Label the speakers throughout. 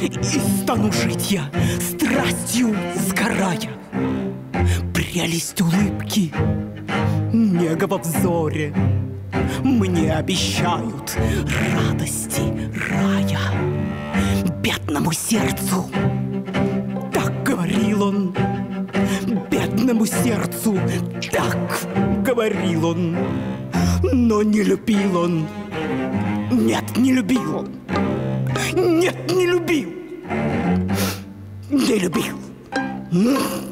Speaker 1: и стану жить я страстью сгорая. Прелесть улыбки, нега во взоре. Мне обещают радости рая. Бедному сердцу, так говорил он. Бедному сердцу, так говорил он. Но не любил он. Нет, не любил он Нет, не любил. Не любил. То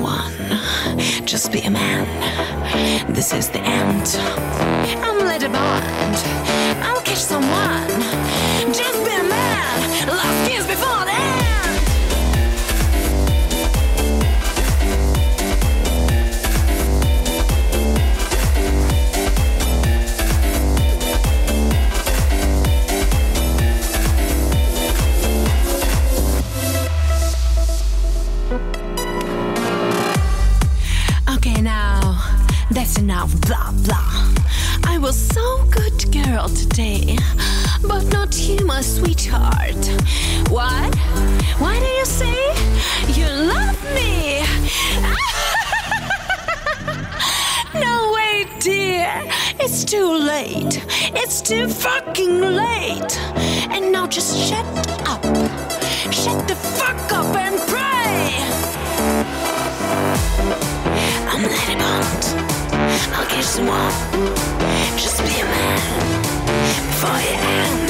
Speaker 2: one. Just be a man. This is the end. I'm led on. Just be a man before you end.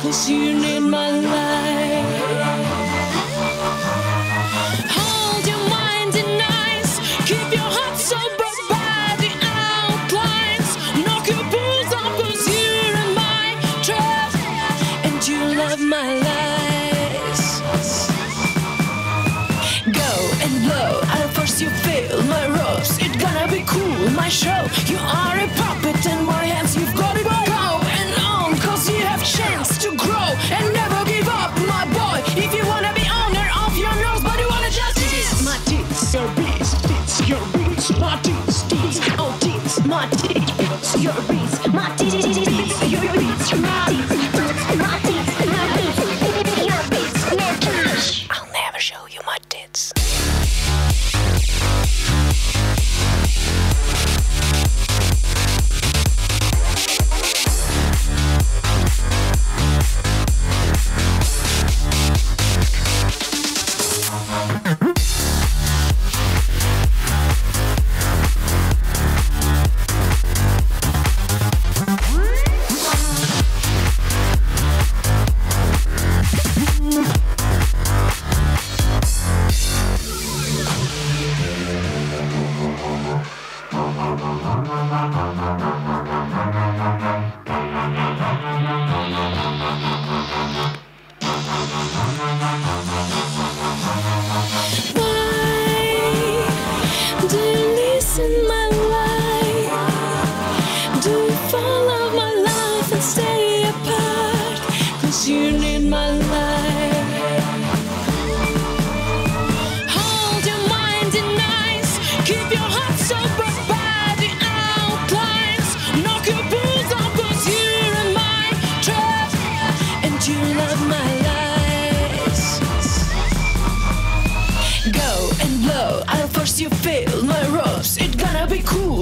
Speaker 2: Cause you need my love.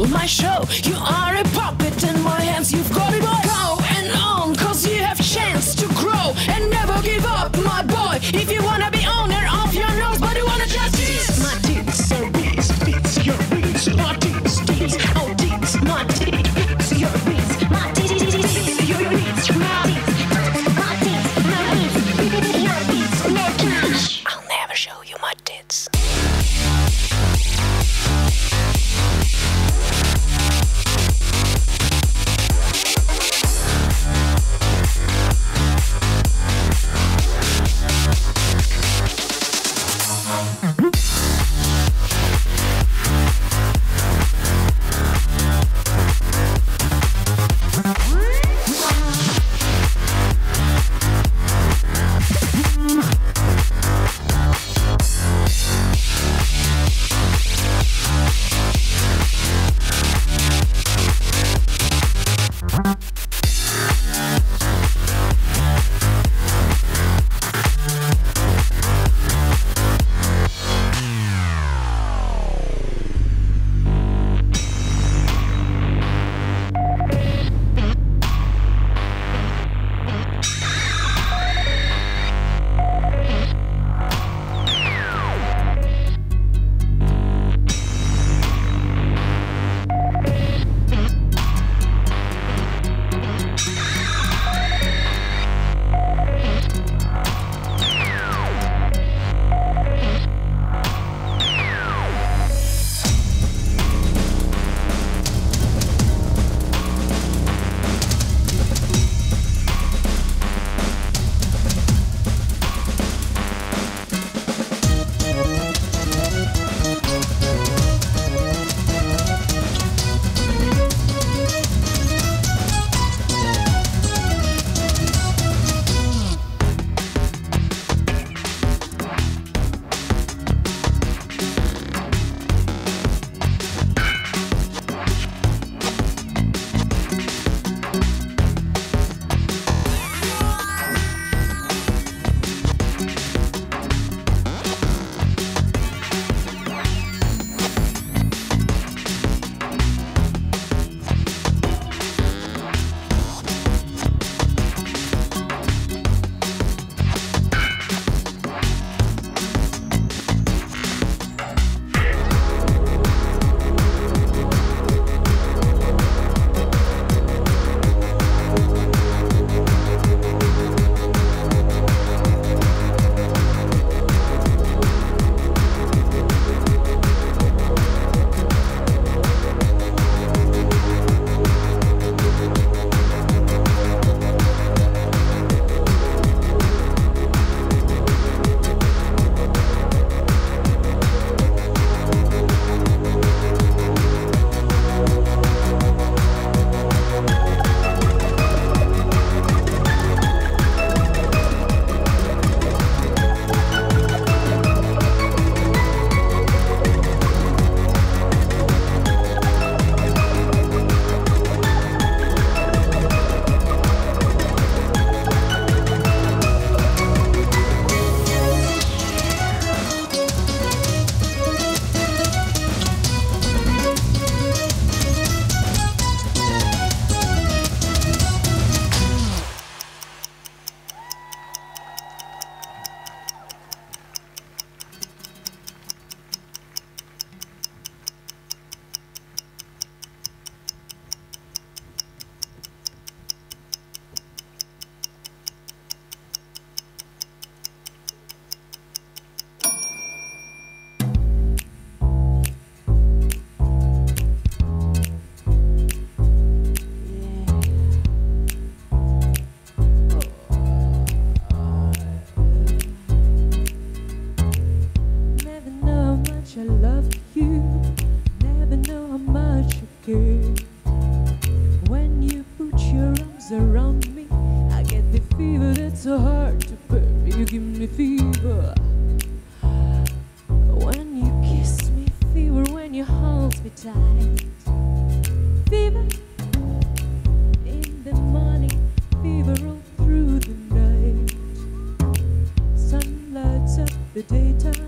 Speaker 2: my show. You are a
Speaker 3: part. fever. When you kiss me, fever. When you hold me tight, fever. In the morning, fever all through the night. Sun lights up the daytime.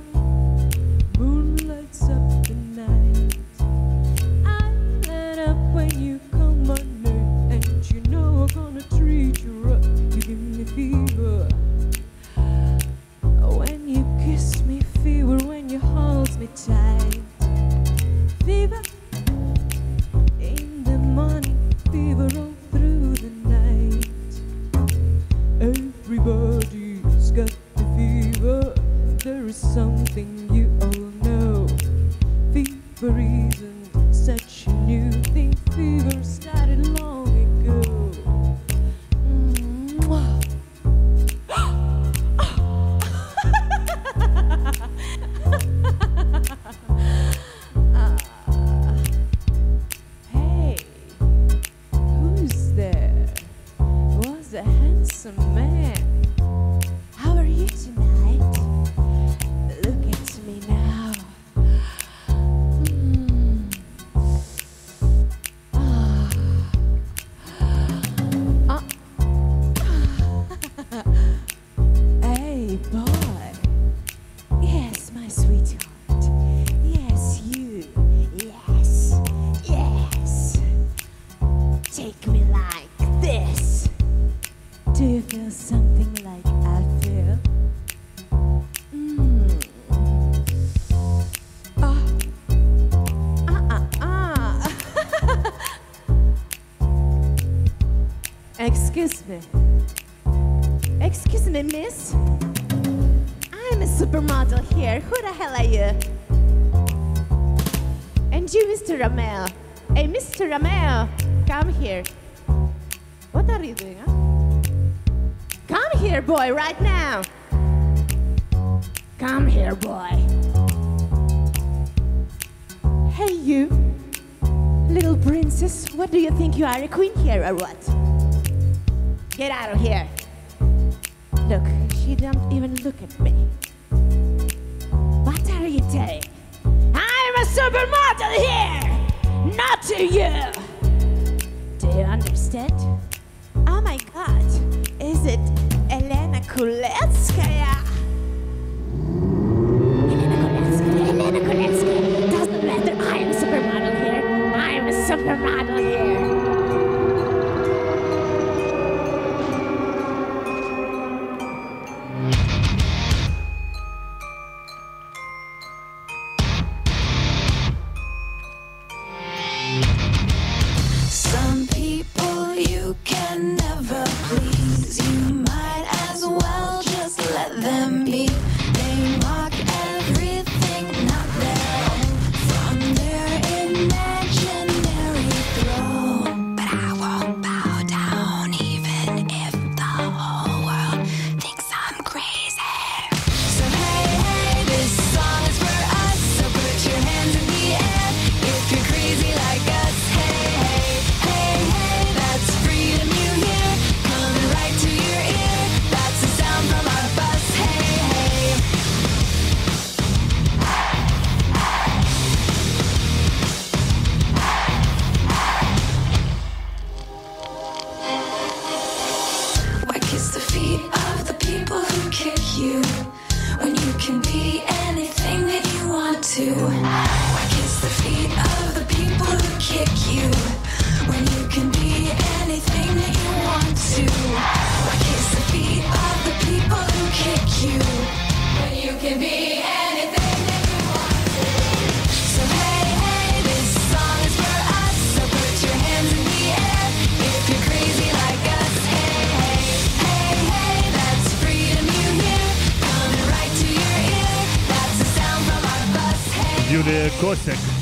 Speaker 3: There's something you all know. Fever Who the hell are you? And you, Mr. Romeo. Hey, Mr. Romeo, come here. What are you doing, huh? Come here, boy, right now. Come here, boy. Hey, you. Little princess, what do you think you are, a queen here or what? Get out of here. Look, she don't even look at me detail. I'm a supermodel here, not to you. Do you understand? Oh my god, is it Elena Kuletskaya? Elena Kuletskaya, Elena Kuletskaya. Doesn't matter, I'm a supermodel here. I'm a supermodel here.
Speaker 4: Yulia Kosyak.